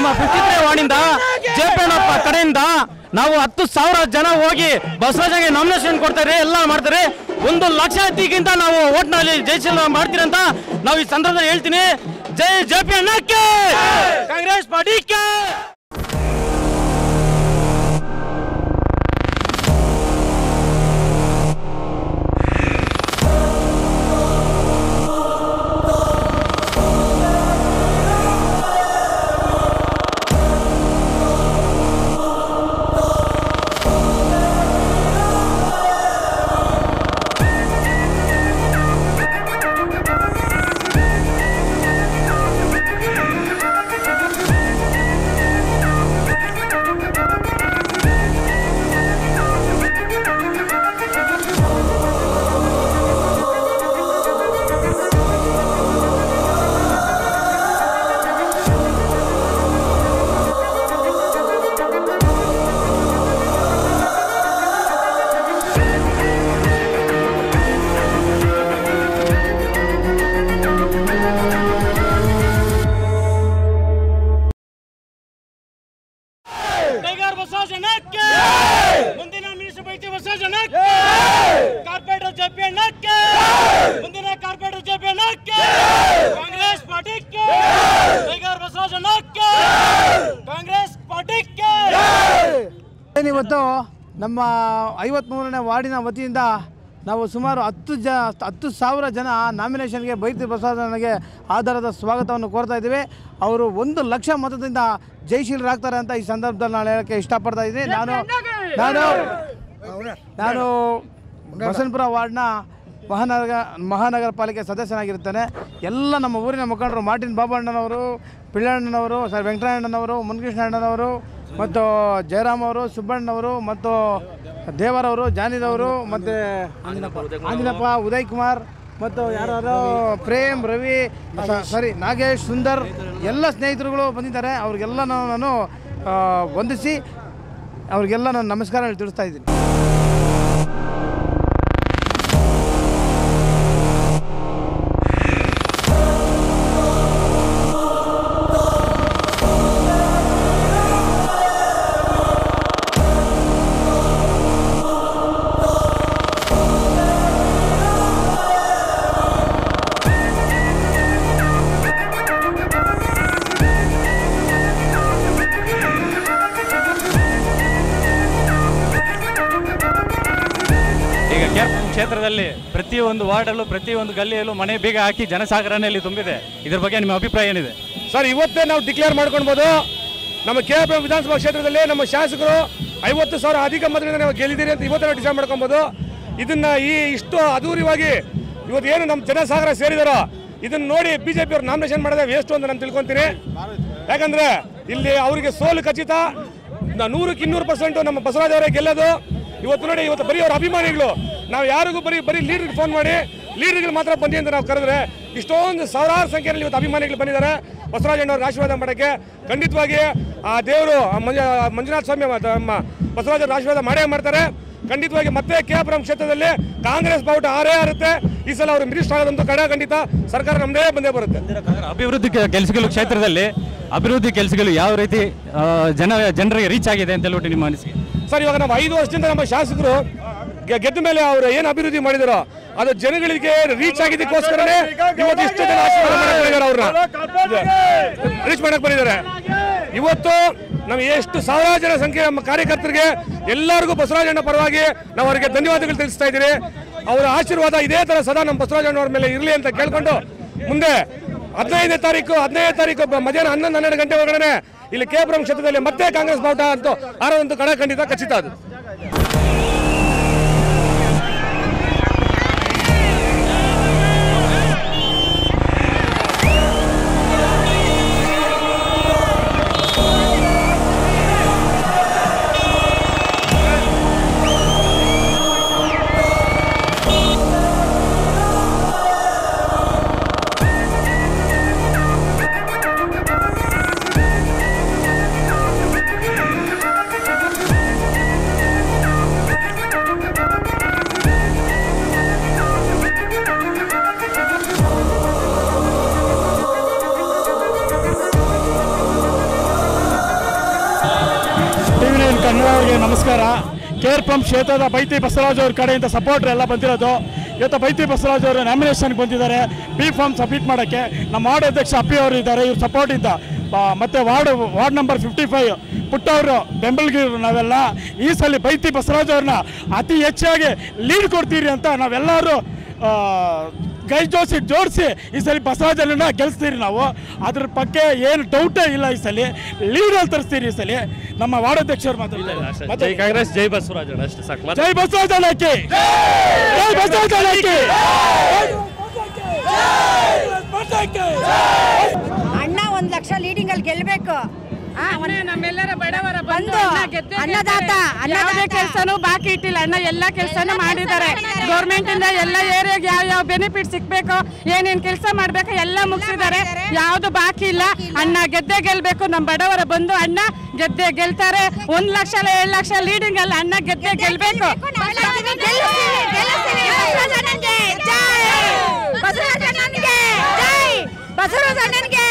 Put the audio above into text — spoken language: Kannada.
ನಮ್ಮ ವಿಚಿತ್ರ ವಾಣಿಂದ ಕಡೆಯಿಂದ ನಾವು ಹತ್ತು ಸಾವಿರ ಜನ ಹೋಗಿ ಬಸವರಾಜಗೆ ನಾಮಿನೇಷನ್ ಕೊಡ್ತಾರೆ ಎಲ್ಲ ಮಾಡ್ತಾರೆ. ಒಂದು ಲಕ್ಷಾತಿಗಿಂತ ನಾವು ಓಟ್ನಲ್ಲಿ ಜಯಶೀಲ ಮಾಡ್ತೀರಂತ ನಾವು ಈ ಸಂದರ್ಭದಲ್ಲಿ ಹೇಳ್ತೀನಿ. ಜೈ ಜೆ ಪಿ ಅನ್ನಕ್ಕೆ ಅಣ್ಣಕ್ಕೆ ಮುಂದಿನ ಕಾರ್ಪೊರೇಟರ್ ಜೆಪಿ ಅಣ್ಣಕ್ಕೆ ಕಾಂಗ್ರೆಸ್ ಪಾರ್ಟಿಗೆ! ಟೈಗರ್ ಬಸವರಾಜನಕ್ಕೆ ಕಾಂಗ್ರೆಸ್ ಪಾರ್ಟಿಕ್ಕೆ ಏನಿವತ್ತು ನಮ್ಮ ಐವತ್ತ್ಮೂರನೇ ವಾರ್ಡಿನ ವತಿಯಿಂದ ನಾವು ಸುಮಾರು ಹತ್ತು ಜ ಹತ್ತು ಸಾವಿರ ಜನ ನಾಮಿನೇಷನ್ಗೆ ಬೈತಿ ನನಗೆ ಆಧಾರದ ಸ್ವಾಗತವನ್ನು ಕೋರ್ತಾ ಇದ್ದೀವಿ. ಅವರು ಒಂದು ಲಕ್ಷ ಮತದಿಂದ ಜಯಶೀಲರಾಗ್ತಾರೆ ಅಂತ ಈ ಸಂದರ್ಭದಲ್ಲಿ ನಾನು ಹೇಳೋಕ್ಕೆ ಇಷ್ಟಪಡ್ತಾ ಇದ್ದೀನಿ. ನಾನು ನಾನು ನಾನು ಬಸವನಪುರ ವಾರ್ಡ್ನ ಮಹಾನಗರ ಮಹಾನಗರ ಪಾಲಿಕೆ ಸದಸ್ಯನಾಗಿರ್ತಾನೆ ಎಲ್ಲ ನಮ್ಮ ಊರಿನ ಮುಖಂಡರು ಮಾರ್ಟಿನ್ ಬಾಬಣ್ಣನವರು ಪಿಳ್ಳಣ್ಣನವರು ಸರ್ ವೆಂಕಟಣ್ಣನವರು ಮುನ್ಕೃಷ್ಣ ಅಣ್ಣನವರು ಮತ್ತು ಜಯರಾಮ್ ಅವರು ಸುಬ್ಬಣ್ಣವರು ಮತ್ತು ದೇವರವರು ಜಾನಿದವರು ಮತ್ತು ಆಂಜನಪ್ಪ. ಉದಯ್ ಕುಮಾರ್ ಮತ್ತು ಯಾರು ಪ್ರೇಮ್ ರವಿ ಸಾರಿ ನಾಗೇಶ್ ಸುಂದರ್ ಎಲ್ಲ ಸ್ನೇಹಿತರುಗಳು ಬಂದಿದ್ದಾರೆ. ಅವ್ರಿಗೆಲ್ಲ ನಾನು ವಂದಿಸಿ ಅವ್ರಿಗೆಲ್ಲ ನಾನು ನಮಸ್ಕಾರ ತಿಳಿಸ್ತಾ ಇದ್ದೀನಿ. ಕ್ಷೇತ್ರದಲ್ಲಿ ಪ್ರತಿಯೊಂದು ವಾರ್ಡಲ್ಲೂ, ಪ್ರತಿಯೊಂದು ಗಲ್ಲಿಯಲ್ಲೂ ಮನೆ ಬೀಗ ಹಾಕಿ ಜನಸಾಗರನಲ್ಲಿ ತುಂಬಿದೆ. ಇದ್ರ ಬಗ್ಗೆ ನಿಮ್ಮ ಅಭಿಪ್ರಾಯ ಏನಿದೆ? ಸರ್, ಇವತ್ತೇ ನಾವು ಡಿಕ್ಲೇರ್ ಮಾಡ್ಕೊಳ್ಬೋದು. ನಮ್ಮ ಕೆ ವಿಧಾನಸಭಾ ಕ್ಷೇತ್ರದಲ್ಲಿ ನಮ್ಮ ಶಾಸಕರು ಐವತ್ತು ಸಾವಿರ ಅಧಿಕ ಮತಗಳಿಂದ ನಾವು ಗೆಲ್ಲಿದ್ದೀರಿ ಅಂತ ಇವತ್ತೇ ನಾವು ಡಿಸೈಡ್ ಮಾಡ್ಕೊಬೋದು ಇದನ್ನ ಈ ಇಷ್ಟು ಅದೂರಿವಾಗಿ ಇವತ್ತು ಏನು ನಮ್ಮ ಜನಸಾಗರ ಸೇರಿದಾರೋ, ಇದನ್ನ ನೋಡಿ ಬಿಜೆಪಿ ಅವರು ನಾಮಿನೇಷನ್ ಮಾಡಿದ್ರೆ ವೇಸ್ಟ್ ಅಂತ ನಾನು ತಿಳ್ಕೊಂತೀನಿ. ಯಾಕಂದ್ರೆ ಇಲ್ಲಿ ಅವರಿಗೆ ಸೋಲು ಖಚಿತ. ನೂರಕ್ಕೆ ಇನ್ನೂರು ಪರ್ಸೆಂಟ್ ನಮ್ಮ ಬಸವರಾಜ್ ಅವರೇ ಗೆಲ್ಲೋದು. ಇವತ್ತು ನೋಡಿ, ಇವತ್ತು ಬರೀ ಅವರ ಅಭಿಮಾನಿಗಳು ನಾವು ಯಾರಿಗೂ ಬರೀ ಬರೀ ಲೀಡರ್ಗೆ ಫೋನ್ ಮಾಡಿ ಲೀಡರ್ಗಳು ಮಾತ್ರ ಬನ್ನಿ ಅಂತ ನಾವು ಕರೆದ್ರೆ ಇಷ್ಟೊಂದು ಸಾವಿರಾರು ಸಂಖ್ಯೆಯಲ್ಲಿ ಇವತ್ತು ಅಭಿಮಾನಿಗಳು ಬಂದಿದ್ದಾರೆ. ಬಸವರಾಜಣ್ಣವ್ರ ಆಶೀರ್ವಾದ ಮಾಡೋಕ್ಕೆ ಖಂಡಿತವಾಗಿ ಆ ದೇವರು ಮಂಜುನಾಥ ಸ್ವಾಮಿ ಬಸವರಾಜರ ಆಶೀರ್ವಾದ ಮಾಡೇ ಮಾಡ್ತಾರೆ. ಖಂಡಿತವಾಗಿ ಮತ್ತೆ ಕೆಪುರಂ ಕ್ಷೇತ್ರದಲ್ಲಿ ಕಾಂಗ್ರೆಸ್ ಬಾವುಟ ಆರೇ ಆರುತ್ತೆ ಈ ಸಲ ಅವರು ಮಿನಿಸ್ಟರ್ ಆಗೋದಂತೂ ಕಡ ಖಂಡಿತ ಸರ್ಕಾರ ನಮ್ಮದೇ ಬಂದೇ ಬರುತ್ತೆ. ಅಭಿವೃದ್ಧಿ ಕೆಲಸಗಳು ಕ್ಷೇತ್ರದಲ್ಲಿ ಅಭಿವೃದ್ಧಿ ಕೆಲಸಗಳು ಯಾವ ರೀತಿ ಜನ ಜನರಿಗೆ ರೀಚ್ ಆಗಿದೆ ಅಂತ ಹೇಳ್ಬಿಟ್ಟು ನಿಮ್ಮ ಅನಿಸಿಕೆ? ಸರ್ ಇವಾಗ ನಾವು ಐದು ವರ್ಷದಿಂದ ನಮ್ಮ ಶಾಸಕರು ಗೆದ್ದ ಮೇಲೆ ಅವರು ಏನು ಅಭಿವೃದ್ಧಿ ಮಾಡಿದಾರೋ ಅದು ಜನಗಳಿಗೆ ರೀಚ್ ಆಗಿದ್ದಕ್ಕೋಸ್ಕರನೇ ಇವತ್ತು ಇಷ್ಟು ಜನ ಆಶೀರ್ವಾದ ಅವ್ರನ್ನ. ರೀಚ್ ಮಾಡಕ್ ಬಂದಿದ್ದಾರೆ. ಇವತ್ತು ನಾವು ಎಷ್ಟು ಸಾವಿರಾರು ಜನ ಸಂಖ್ಯೆ ನಮ್ಮ ಕಾರ್ಯಕರ್ತರಿಗೆ ಎಲ್ಲರಿಗೂ ಬಸವರಾಜಣ್ಣ ಪರವಾಗಿ ನಾವು ಅವರಿಗೆ ಧನ್ಯವಾದಗಳು ತಿಳಿಸ್ತಾ ಇದ್ದೀರಿ. ಅವರ ಆಶೀರ್ವಾದ ಇದೇ ತರ ಸದಾ ನಮ್ಮ ಬಸವರಾಜಣ್ಣವ್ರ ಮೇಲೆ ಇರಲಿ ಅಂತ ಕೇಳ್ಕೊಂಡು ಮುಂದೆ ಹದಿನೈದನೇ ತಾರೀಕು ಹದಿನೈದನೇ ತಾರೀಕು ಮಧ್ಯಾಹ್ನ ಹನ್ನೊಂದು ಹನ್ನೆರಡು ಗಂಟೆ ಒಳಗಡೆ ಇಲ್ಲಿ ಕೇಪುರಂ ಕ್ಷೇತ್ರದಲ್ಲಿ ಮತ್ತೆ ಕಾಂಗ್ರೆಸ್ ಬಾವುಟ ಅಂತೂ ಆರೋದಂತೂ ಕಡ ಖಂಡಿತ ಖಚಿತ ಅದು. ನಮಸ್ಕಾರ. ಕೇರ್ ಪಂಪ್ ಕ್ಷೇತ್ರದ ಬೈತಿ ಬಸವರಾಜ್ ಅವ್ರ ಕಡೆಯಿಂದ ಸಪೋರ್ಟರ್ ಎಲ್ಲ ಬಂದಿರೋದು. ಇವತ್ತು ಬೈತಿ ಬಸವರಾಜ್ ಅವರು ನಾಮಿನೇಷನ್ಗೆ ಬಂದಿದ್ದಾರೆ. ಬಿ ಫಾರ್ಮ್ ಸಬ್ಮಿಟ್ ಮಾಡೋಕ್ಕೆ. ನಮ್ಮ ವಾರ್ಡ್ ಅಧ್ಯಕ್ಷ ಅಪ್ಪಿ ಅವರು ಇದ್ದಾರೆ. ಇವ್ರ ಸಪೋರ್ಟಿಂದ ಮತ್ತು ward ward number fifty five ಪುಟ್ಟವರು ಬೆಂಬಲಿಗಿರು ನಾವೆಲ್ಲ ಈ ಸಲ ಬೈತಿ ಬಸವರಾಜ್ ಅವ್ರನ್ನ ಅತಿ ಹೆಚ್ಚಾಗಿ ಲೀಡ್ ಕೊಡ್ತೀರಿ ಅಂತ ನಾವೆಲ್ಲರೂ ಕೈ ಜೋಡಿಸಿ ಜೋಡಿಸಿ ಈ ಸಲ ಬಸವರಾಜನ್ನ ಗೆಲ್ಲಿಸ್ತೀರಿ ನಾವು. ಅದ್ರ ಬಗ್ಗೆ ಏನು ಡೌಟೇ ಇಲ್ಲ ಈ ಸಲ. ಲೀಡಲ್ಲಿ ತರಿಸ್ತೀರಿ ಈ ಸಲ. ನಮ್ಮ ವಾರ್ಡಾಧ್ಯಕ್ಷರು ಮಾತಾಡ್ತಾರೆ ಜೈ ಕಾಂಗ್ರೆಸ್ ಜೈ ಬಸವರಾಜ್ ಅಷ್ಟೇ ಸಾಕು. ಜೈ ಬಸವರಾಜ್ ಅಣ್ಣಕ್ಕೆ ಜೈ ಬಸವರಾಜ್ ಅಣ್ಣಕ್ಕೆ ಅಣ್ಣ ಒಂದ್ ಲಕ್ಷ ಲೀಡಿಂಗ್ ಅಲ್ಲಿ ಗೆಲ್ಬೇಕು. ಆ, ಒಂದ್- ನಮ್ಮೆಲ್ಲರ ಬಡವರ ಬಂದು ಅನ್ನದಾತ, ಅನ್ನದಾತ. ಕೆಲಸನೂ ಬಾಕಿ ಇಟ್ಟಿಲ್ಲ ಅಣ್ಣ ಎಲ್ಲ ಕೆಲಸನೂ ಮಾಡಿದ್ದಾರೆ. ಗೌರ್ಮೆಂಟ್ ಇಂದ ಎಲ್ಲ ಏರಿಯಾಗೆ ಯಾವ ಯಾವ ಬೆನಿಫಿಟ್ ಸಿಗ್ಬೇಕು ಏನೇನ್ ಕೆಲಸ ಮಾಡ್ಬೇಕು ಎಲ್ಲ ಮುಗಿಸಿದ್ದಾರೆ. ಯಾವ್ದು ಬಾಕಿ ಇಲ್ಲ ಅಣ್ಣ ಗೆದ್ದೆ ಗೆಲ್ಬೇಕು ನಮ್ಮ ಬಡವರ ಬಂದು ಅಣ್ಣ ಗೆದ್ದೆ ಗೆಲ್ತಾರೆ. ಒಂದ್ ಲಕ್ಷ ಏಳು ಲಕ್ಷ ಲೀಡಿಂಗ್ ಅಲ್ಲ ಅಣ್ಣ ಗೆದ್ದೆ ಗೆಲ್ಬೇಕು. ಬಸವರಾಜ ಅಣ್ಣನ್ಗೆ